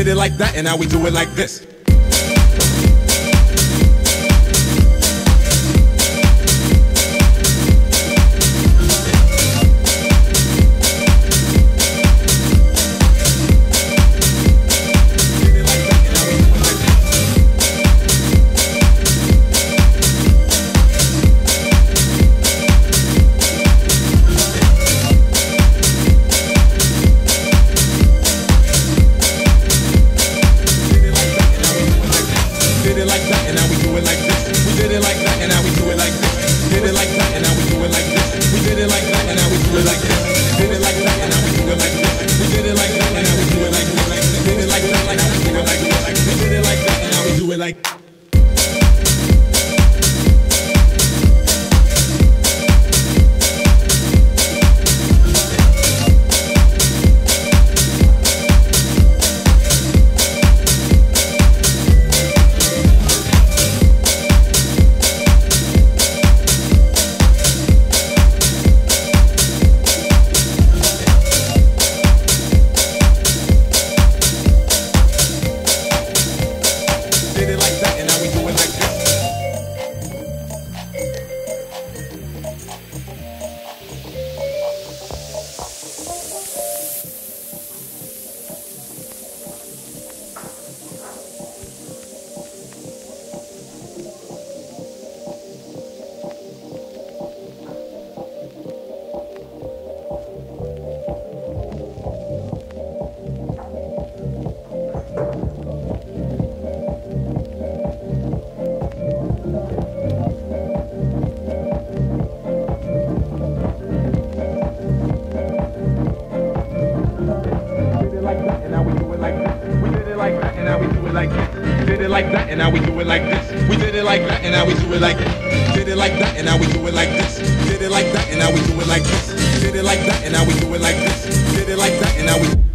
Did it like that, and now we do it like this. It like this. Did it like that, and now we do it like this. We did it like that, and now we do it like this. Did it like that, and now we do it like this. Did it like that, and now we do it like this. Did it like that, and now we do it like this. Did it like that, and now we.